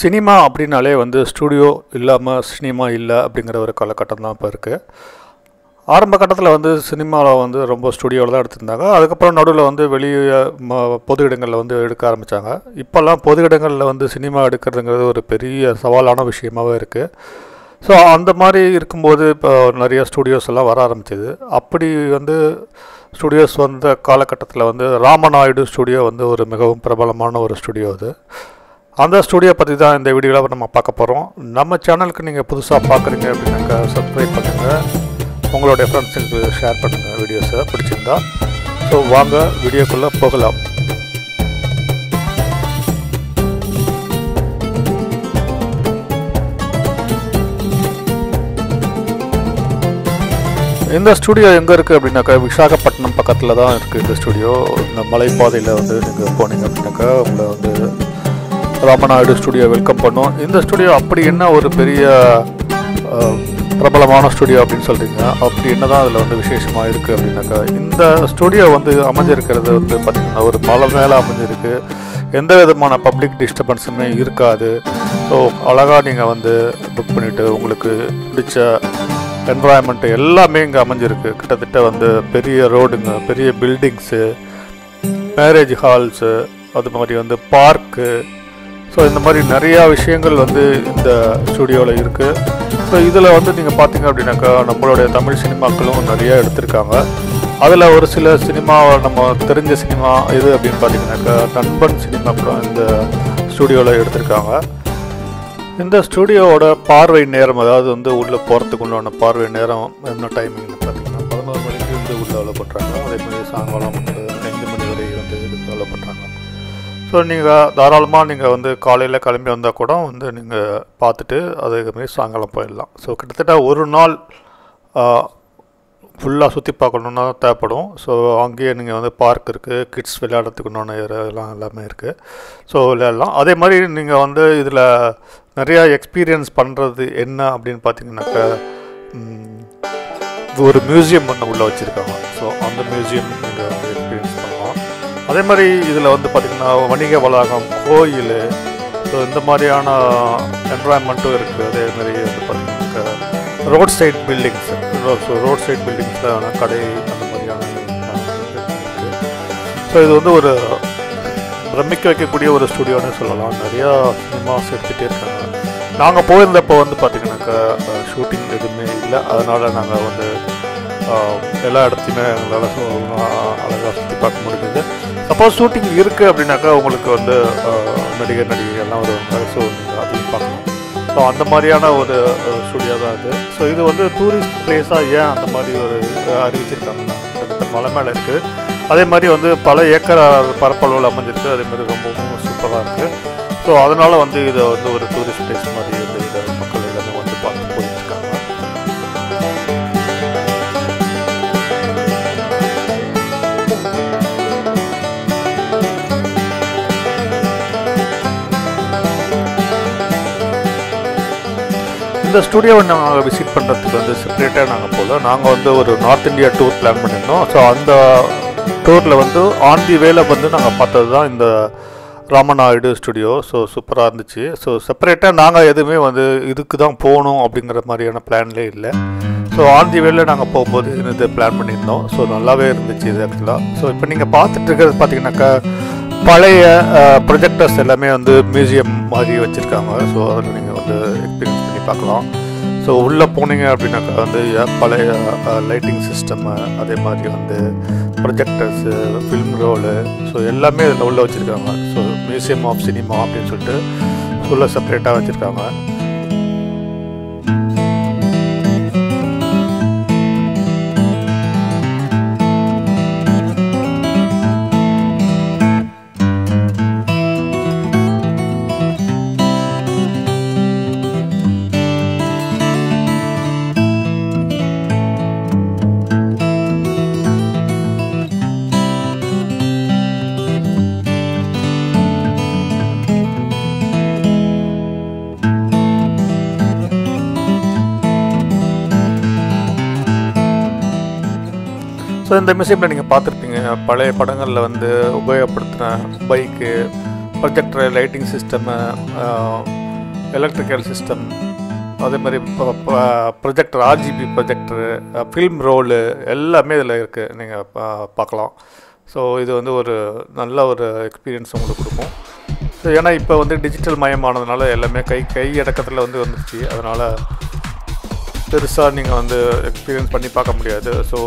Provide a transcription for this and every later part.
Cinema அப்படின்னாலே வந்து studio இல்லாமல் சினிமா இல்லை அப்படிங்கிற ஒரு காலகட்டம் தான் இப்போ இருக்குது ஆரம்ப கட்டத்தில் வந்து சினிமாவில் வந்து ரொம்ப ஸ்டுடியோவில் தான் எடுத்திருந்தாங்க. அதுக்கப்புறம் நடுவில் வந்து வெளியே ம பொது இடங்களில் வந்து எடுக்க ஆரம்பித்தாங்க இப்போல்லாம் பொது இடங்களில் வந்து சினிமா எடுக்கிறதுங்கிறது ஒரு பெரிய சவாலான விஷயமாகவே இருக்குது ஸோ அந்த மாதிரி இருக்கும்போது இப்போ நிறைய ஸ்டுடியோஸ் எல்லாம் வர ஆரம்பிச்சது. அப்படி வந்து ஸ்டுடியோஸ் வந்த காலகட்டத்தில் வந்து ராமநாயுடு ஸ்டுடியோ வந்து ஒரு மிகவும் பிரபலமான ஒரு ஸ்டுடியோ அது. அந்த ஸ்டுடியோ பற்றி தான் இந்த வீடியோவில் நம்ம பார்க்க போகிறோம் நம்ம சேனலுக்கு நீங்கள் புதுசாக பார்க்குறீங்க அப்படின்னாக்கா சப்ஸ்கிரைப் பண்ணுங்கள் உங்களுடைய ஃப்ரெண்ட்ஸுக்கு ஷேர் பண்ணுங்கள் வீடியோஸை பிடிச்சிருந்தா. ஸோ வாங்க வீடியோக்குள்ளே போகலாம். இந்த ஸ்டுடியோ எங்கே இருக்குது அப்படின்னாக்கா விசாகப்பட்டினம் பக்கத்தில் தான் இருக்குது இந்த ஸ்டுடியோ இந்த மலைப்பாதையில் வந்து நீங்கள் போனீங்க அப்படின்னாக்கா உங்களை வந்து ராமநாயுடு ஸ்டுடியோ வெல்கம் பண்ணோம். இந்த ஸ்டுடியோ அப்படி என்ன ஒரு பெரிய பிரபலமான ஸ்டுடியோ அப்படின்னு சொல்கிறீங்க அப்படி என்ன தான் அதில் வந்து விசேஷமாக இருக்குது அப்படின்னாக்கா இந்த ஸ்டுடியோ வந்து அமைஞ்சிருக்கிறது வந்து பார்த்திங்கன்னா ஒரு மலை மேலே அமைஞ்சிருக்கு. எந்த விதமான பப்ளிக் டிஸ்டர்பன்ஸுமே இருக்காது. ஸோ அழகாக நீங்கள் வந்து புக் பண்ணிவிட்டு உங்களுக்கு பிடிச்ச என்வரான்மெண்ட் எல்லாமே இங்கே அமைஞ்சிருக்கு. கிட்டத்தட்ட வந்து பெரிய ரோடுங்க பெரிய பில்டிங்ஸு மேரேஜ் ஹால்ஸு அது மாதிரி வந்து பார்க்கு ஸோ இந்த மாதிரி நிறையா விஷயங்கள் வந்து இந்த ஸ்டுடியோவில் இருக்குது ஸோ இதில் வந்து நீங்கள் பார்த்தீங்க அப்படின்னாக்கா நம்மளுடைய தமிழ் சினிமாக்களும் நிறையா எடுத்திருக்காங்க. அதில் ஒரு சில சினிமாவை நம்ம தெரிஞ்ச சினிமா எது அப்படின்னு பார்த்தீங்கன்னாக்கா நண்பன் சினிமா கூட இந்த ஸ்டுடியோவில் எடுத்திருக்காங்க. இந்த ஸ்டுடியோவோட பார்வை நேரம் அதாவது வந்து உள்ளே போகிறதுக்கு உண்டான பார்வை நேரம் என்ன டைமிங்னு பார்த்தீங்கன்னா பதினோரு மணிக்கு வந்து உள்ளே அலோ பண்ணுறாங்க அதே மாதிரி சாயங்காலம் வந்து ஐந்து மணி வரை வந்து அலோ பண்ணுறாங்க ஸோ நீங்கள் தாராளமாக நீங்கள் வந்து காலையில் கிளம்பி வந்தால் கூட வந்து நீங்கள் பார்த்துட்டு அதே மாதிரி சாயங்காலம் போயிடலாம். ஸோ கிட்டத்தட்ட ஒரு நாள் ஃபுல்லாக சுற்றி பார்க்கணுன்னா தேவைப்படும். ஸோ அங்கேயே நீங்கள் வந்து பார்க் இருக்குது கிட்ஸ் விளையாடுறதுக்கு இதெல்லாம் எல்லாமே இருக்குது ஸோ விளையாடலாம். அதே மாதிரி நீங்கள் வந்து இதில் நிறையா எக்ஸ்பீரியன்ஸ் பண்ணுறது என்ன அப்படின்னு பார்த்தீங்கன்னாக்கா ஒரு மியூசியம் ஒன்று உள்ளே வச்சுருக்காங்க. ஸோ அந்த மியூசியம் நீங்கள் எக்ஸ்பீரியன்ஸ் அதே மாதிரி இதில் வந்து பார்த்திங்கன்னா வணிக வளாகம் கோயில் ஸோ இந்த மாதிரியான என்வரான்மெண்ட்டும் இருக்குது அதே மாதிரி வந்து பார்த்திங்கனாக்கா road side buildings so road side பில்டிங்ஸில் கடை அந்த மாதிரியான ஸோ இது வந்து ஒரு பிரமிக்க வைக்கக்கூடிய ஒரு ஸ்டுடியோன்னு சொல்லலாம். நிறையா சினிமாஸ் எடுத்துகிட்டே இருக்காங்க. நாங்கள் போயிருந்தப்போ வந்து பார்த்திங்கனாக்கா ஷூட்டிங் எதுவுமே இல்லை. அதனால் நாங்கள் வந்து எல்லா இடத்தையுமே எங்களால் அழகாக சுற்றி பார்க்க முடிஞ்சது. சப்போஸ் ஷூட்டிங் இருக்குது அப்படின்னாக்கா உங்களுக்கு வந்து நடிகர் நடிகை எல்லாம் வருவாங்க. ஸோ நீங்கள் அதையும் பார்க்கணும். ஸோ அந்த மாதிரியான ஒரு ஸ்டுடியோ தான் இது ஸோ இது வந்து டூரிஸ்ட் பிளேஸாக ஏன் அந்த மாதிரி ஒரு அறிவிச்சிருக்காங்கன்னா மலை மேலே இருக்குது அதே மாதிரி வந்து பல ஏக்கர் பரப்பளவில் அமைஞ்சிருக்கு. அதே மாதிரி ரொம்பவும் சூப்பராக இருக்குது ஸோ அதனால் வந்து இதை வந்து ஒரு டூரிஸ்ட் பிளேஸ் மாதிரி இந்த ஸ்டுடியோவை நாங்கள் விசிட் பண்ணுறதுக்கு வந்து செப்பரேட்டாக நாங்கள் போகல நாங்கள் வந்து ஒரு நார்த் இந்தியா டூர் பிளான் பண்ணியிருந்தோம். ஸோ அந்த டூரில் வந்து ஆன் தி வேல வந்து நாங்கள் பார்த்தது தான் இந்த ராமநாயுடு ஸ்டுடியோ ஸோ சூப்பராக இருந்துச்சு. ஸோ செப்பரேட்டாக நாங்கள் எதுவுமே வந்து இதுக்கு தான் போகணும் அப்படிங்கிற மாதிரியான பிளான்லே இல்லை. ஸோ ஆன் தி வேல நாங்கள் போகும்போது இது பிளான் பண்ணியிருந்தோம். ஸோ நல்லாவே இருந்துச்சு இது ஆக்சுவலாக ஸோ இப்போ நீங்கள் பார்த்துட்டு இருக்கிறது பார்த்தீங்கன்னாக்கா பழைய ப்ரொஜெக்டர்ஸ் எல்லாமே வந்து மியூசியம் மாதிரி வச்சுருக்காங்க. ஸோ அதில் நீங்கள் வந்து எக்ஸ்பீரியன்ஸ் பார்க்கலாம். ஸோ உள்ளே போனீங்க அப்படின்னாக்கா வந்து பழைய லைட்டிங் சிஸ்டம்மு அதே மாதிரி வந்து ப்ரொஜெக்டர்ஸு ஃபில்ம் ரோலு ஸோ எல்லாமே இதில் உள்ளே வச்சுருக்காங்க. ஸோ மியூசியம் ஆஃப் சினிமா அப்படின்னு சொல்லிட்டு உள்ளே செப்பரேட்டாக வச்சுருக்காங்க. ஸோ இந்த மியூசியமில் நீங்கள் பார்த்துருப்பீங்க. பழைய படங்களில் வந்து உபயோகப்படுத்தின bike projector lighting system electrical system அதே மாதிரி projector RGB projector film roll எல்லாமே இதில் இருக்குது நீங்கள் பார்க்கலாம். ஸோ இது வந்து ஒரு நல்ல ஒரு எக்ஸ்பீரியன்ஸ் உங்களுக்கு கொடுக்கும். ஸோ ஏன்னா இப்போ வந்து டிஜிட்டல் மயமானதுனால எல்லாமே கை கை அடக்கத்தில் வந்து வந்துருச்சு. அதனால் பெருசாக நீங்கள் வந்து எக்ஸ்பீரியன்ஸ் பண்ணி பார்க்க முடியாது. ஸோ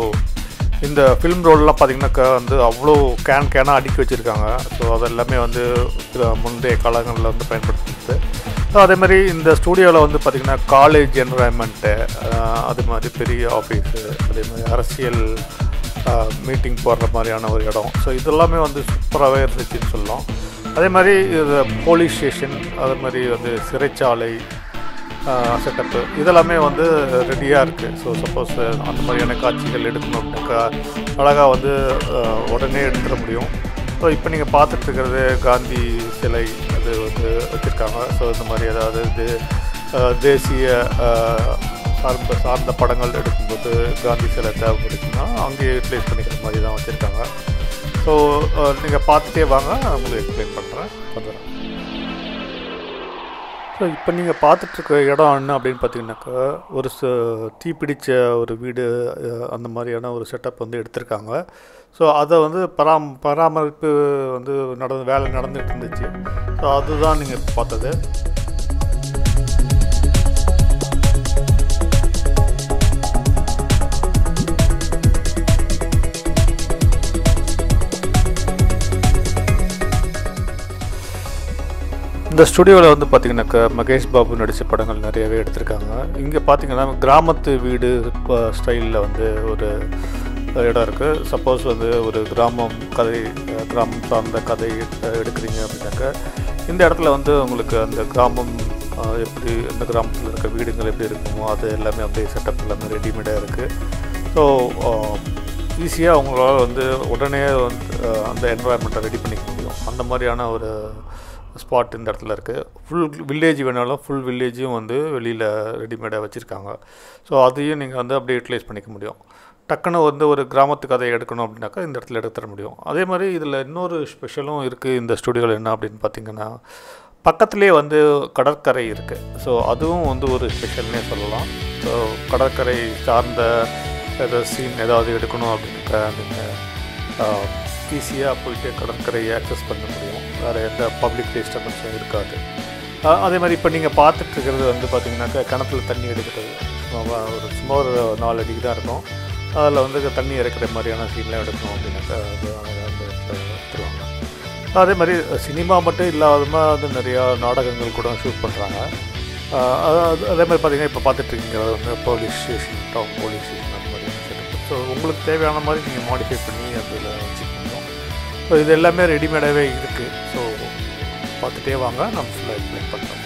இந்த ஃபிலிம் ரோல்லாம் பார்த்தீங்கன்னாக்கா வந்து அவ்வளோ கேன் கேனாக அடுக்கி வச்சுருக்காங்க. ஸோ அதெல்லாமே வந்து சில முந்தைய காலங்களில் வந்து பயன்படுத்துது ஸோ அதே மாதிரி இந்த ஸ்டூடியோவில் வந்து பார்த்திங்கன்னா காலேஜ் என்வரான்மெண்ட்டு அது மாதிரி பெரிய ஆஃபீஸு அதே மாதிரி அரசியல் மீட்டிங் போடுற மாதிரியான ஒரு இடம். ஸோ இதெல்லாமே வந்து சூப்பராகவே இருந்துச்சுன்னு சொல்லலாம். அதே மாதிரி இது போலீஸ் ஸ்டேஷன் அதே மாதிரி வந்து சிறைச்சாலை செட்டப்பு இதெல்லாமே வந்து ரெடியாக இருக்குது ஸோ சப்போஸ் அந்த மாதிரியான காட்சிகள் எடுக்கணும் அப்படின்னாக்கா அழகாக வந்து உடனே எடுத்துட முடியும். ஸோ இப்போ நீங்கள் பார்த்துட்டு இருக்கிறது காந்தி சிலை அது வந்து வச்சுருக்காங்க. ஸோ இந்த மாதிரி ஏதாவது இது தேசிய சார்ந்த சார்ந்த படங்கள் எடுக்கும்போது காந்தி சிலை தேவைப்படுச்சுன்னா அங்கேயே யூட்டிலைஸ் பண்ணிக்கிற மாதிரி தான் வச்சுருக்காங்க. ஸோ நீங்கள் பார்த்துட்டே வாங்க. நான் உங்களுக்கு எக்ஸ்பிளைன் பண்ணுறேன் கொஞ்சம் ஸோ இப்போ நீங்கள் பார்த்துட்ருக்க இடம் என்ன அப்படின்னு பார்த்தீங்கன்னாக்கா ஒரு ச தீப்பிடிச்ச ஒரு வீடு அந்த மாதிரியான ஒரு செட்டப் வந்து எடுத்திருக்காங்க. ஸோ அதை வந்து பராம் பராமரிப்பு வந்து நடந்து வேலை நடந்துகிட்டு இருந்துச்சு. ஸோ அதுதான் நீங்கள் பார்த்தது. இந்த ஸ்டுடியோவில் வந்து பார்த்தீங்கன்னாக்கா மகேஷ் பாபு நடித்த படங்கள் நிறையவே எடுத்திருக்காங்க. இங்கே பார்த்தீங்கன்னா கிராமத்து வீடு ஸ்டைலில் வந்து ஒரு இடம் இருக்குது சப்போஸ் வந்து ஒரு கிராமம் கதை கிராமம் சார்ந்த கதை எடுக்கிறீங்க அப்படின்னாக்கா இந்த இடத்துல வந்து உங்களுக்கு அந்த கிராமம் எப்படி இந்த கிராமத்தில் இருக்க வீடுகள் எப்படி இருக்குமோ அது எல்லாமே அப்படியே செட்டப் எல்லாமே ரெடிமேடாக இருக்குது ஸோ ஈஸியாக அவங்களால வந்து உடனே வந்து அந்த என்வரான்மெண்ட்டை ரெடி பண்ணிக்க முடியும். அந்த மாதிரியான ஒரு ஸ்பாட் இந்த இடத்துல இருக்குது ஃபுல் வில்லேஜ் வேணாலும் ஃபுல் வில்லேஜும் வந்து வெளியில் ரெடிமேடாக வச்சுருக்காங்க. ஸோ அதையும் நீங்கள் வந்து அப்படியே யூட்டிலைஸ் பண்ணிக்க முடியும். டக்குன்னு வந்து ஒரு கிராமத்து கதையை எடுக்கணும் அப்படின்னாக்கா இந்த இடத்துல எடுத்துட முடியும். அதே மாதிரி இதில் இன்னொரு ஸ்பெஷலும் இருக்குது இந்த ஸ்டுடியோவில் என்ன அப்படின்னு பார்த்தீங்கன்னா பக்கத்துலேயே வந்து கடற்கரை இருக்குது ஸோ அதுவும் வந்து ஒரு ஸ்பெஷல்னே சொல்லலாம். ஸோ கடற்கரை சார்ந்த ஏதாவது சீன் ஏதாவது எடுக்கணும் அப்படின்னாக்கா நீங்கள் ஈஸியாக போயிட்டு கடற்கரையை ஆக்சஸ் பண்ண முடியும். வேறு எந்த பப்ளிக் டிஸ்டர்பன்ஸும் இருக்காது. அதே மாதிரி இப்போ நீங்கள் பார்த்துட்ருக்கிறது வந்து பார்த்திங்கனாக்கா கிணத்துல தண்ணி எடுக்கிறது. சும்மா ஒரு சும்மா ஒரு நாலு அடிக்கு தான் இருக்கும். அதில் வந்து தண்ணி இறக்குற மாதிரியான சீன்லாம் எடுக்கணும் அப்படின்னாக்கா அது எடுத்துருவாங்க. அதே மாதிரி சினிமா மட்டும் இல்லாதமா வந்து நிறையா நாடகங்கள் கூட ஷூட் பண்ணுறாங்க அதே மாதிரி பார்த்திங்கன்னா இப்போ பார்த்துட்ருக்கீங்க வந்து police station town police station அந்த மாதிரி. ஸோ உங்களுக்கு தேவையான மாதிரி நீங்கள் மாடிஃபை பண்ணி அதில் வச்சு ஸோ இது எல்லாமே ரெடிமேடாகவே இருக்குது ஸோ பார்த்துட்டே வாங்க. நம்ம ஃபுல்லாக எக்ஸ்பிளைன் பண்ணுறோம்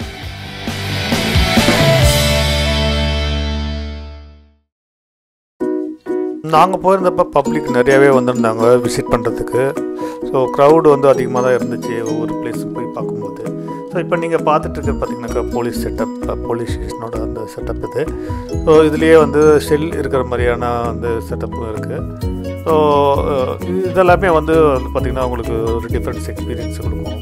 நாங்கள் போயிருந்தப்போ பப்ளிக் நிறையாவே வந்திருந்தாங்க விசிட் பண்ணுறதுக்கு ஸோ க்ரௌடு வந்து அதிகமாக தான் இருந்துச்சு ஒவ்வொரு பிளேஸுக்கு போய் பார்க்கும்போது. ஸோ இப்போ நீங்கள் பார்த்துட்டு பார்த்தீங்கன்னாக்கா போலீஸ் செட்டப் போலீஸ் ஸ்டேஷனோட அந்த செட்டப் இது. ஸோ இதுலேயே வந்து ஷெல் இருக்கிற மாதிரியான அந்த செட்டப்பும் இருக்குது ஸோ uh, இதெல்லாமே வந்து வந்து பார்த்திங்கன்னா உங்களுக்கு ஒரு டிஃப்ரெண்ட்ஸ் எக்ஸ்பீரியன்ஸ் கொடுக்கும்.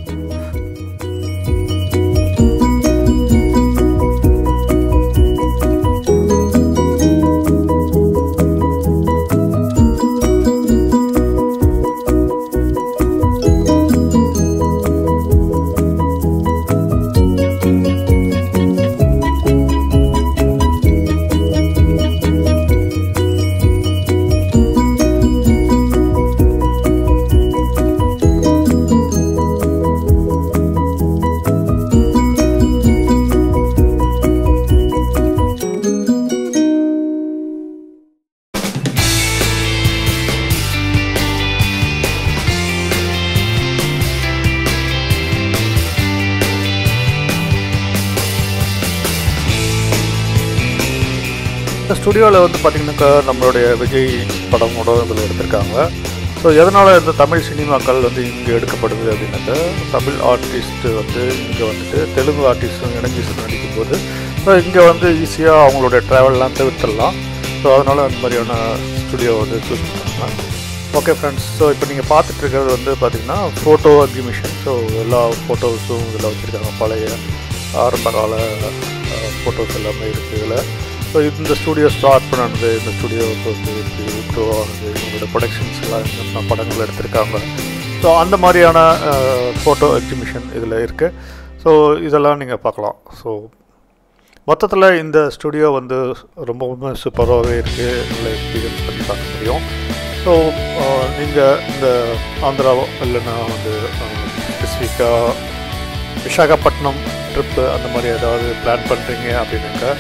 ஸ்டுடியோவில் வந்து பார்த்திங்கனாக்கா நம்மளுடைய விஜய் படம் இதில் எடுத்திருக்காங்க. ஸோ எதனால் இந்த தமிழ் சினிமாக்கள் வந்து இங்கே எடுக்கப்படுது அப்படின்னாக்கா தமிழ் ஆர்டிஸ்ட்டு வந்து இங்கே வந்துட்டு தெலுங்கு ஆர்டிஸ்ட்டும் இணைஞ்சி நடிக்கும் போது ஸோ இங்கே வந்து ஈஸியாக அவங்களுடைய ட்ராவல்லாம் தவிர்த்துடலாம். ஸோ அதனால் அந்த மாதிரியான ஸ்டுடியோ வந்து சூஸ் பண்ணுறாங்க ஓகே ஃப்ரெண்ட்ஸ் ஸோ இப்போ நீங்கள் பார்த்துட்டு இருக்கிறது வந்து பார்த்திங்கன்னா ஃபோட்டோ எக்ஸிபிஷன் ஸோ எல்லா ஃபோட்டோஸும் இதில் வச்சுருக்காங்க. பழைய ஆரம்ப கால ஃபோட்டோஸ் எல்லாமே இருக்குது இதில். ஸோ இந்த ஸ்டூடியோ ஸ்டார்ட் பண்ணது இந்த ஸ்டுடியோவுக்கு வந்து இப்படி க்ரோ ஆகுது இவங்களோட ப்ரொடக்ஷன்ஸ் எல்லாம் படங்கள் எடுத்திருக்காங்க. ஸோ அந்த மாதிரியான ஃபோட்டோ எக்ஸிபிஷன் இதில் இருக்குது ஸோ இதெல்லாம் நீங்கள் பார்க்கலாம். ஸோ மொத்தத்தில் இந்த ஸ்டுடியோ வந்து ரொம்பவுமே சூப்பராகவே இருக்குது நல்ல எக்ஸ்பீரியன்ஸ் பண்ணி பார்க்க முடியும். ஸோ நீங்கள் இந்த ஆந்திராவோ இல்லைன்னா வந்து ஸ்பெசிஃபிக்காக விசாகப்பட்டினம் ட்ரிப்பு அந்த மாதிரி ஏதாவது பிளான் பண்ணுறீங்க அப்படின்னாக்கா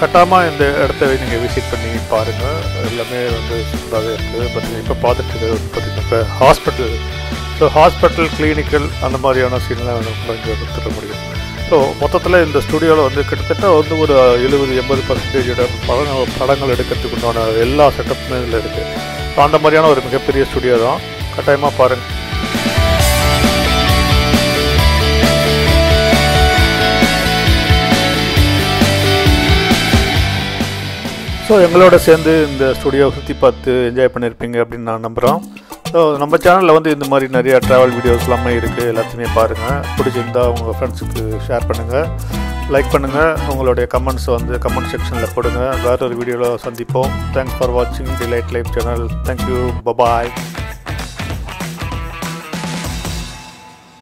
கட்டாமல் இந்த இடத்த நீங்கள் விசிட் பண்ணி பாருங்கள் எல்லாமே வந்து சூப்பராகவே இருக்குது. பட் இப்போ பார்த்துட்டு இருக்கிறது வந்து பார்த்திங்கனாக்கா ஹாஸ்பிட்டல் ஸோ ஹாஸ்பிட்டல் கிளினிக்கல் அந்த மாதிரியான சீன்லாம் இங்கே கொடுத்துட முடியும். ஸோ மொத்தத்தில் இந்த ஸ்டுடியோவில் வந்து கிட்டத்தட்ட வந்து ஒரு எழுபது எண்பது பர்சன்டேஜோட படங்கள் படங்கள் எடுக்கிறதுக்கு உண்டான எல்லா செட்டப்புமே இதில் இருக்குது ஸோ அந்த மாதிரியான ஒரு மிகப்பெரிய ஸ்டுடியோ தான். கட்டாயமாக பாருங்கள் ஸோ எங்களோட சேர்ந்து இந்த ஸ்டுடியோவை சுற்றி பார்த்து என்ஜாய் பண்ணியிருப்பீங்க அப்படின்னு நான் நம்புகிறோம் ஸோ நம்ம சேனலில் வந்து இந்த மாதிரி நிறையா ட்ராவல் வீடியோஸ் எல்லாமே இருக்குது எல்லாத்தையுமே பாருங்கள் பிடிச்சிருந்தா உங்கள் ஃப்ரெண்ட்ஸுக்கு ஷேர் பண்ணுங்கள் லைக் பண்ணுங்கள் உங்களுடைய கமெண்ட்ஸ் வந்து கமெண்ட் செக்ஷனில் போடுங்க. வேற ஒரு வீடியோவில் சந்திப்போம். தேங்க்ஸ் ஃபார் வாட்சிங் delight life channel thank you bye bye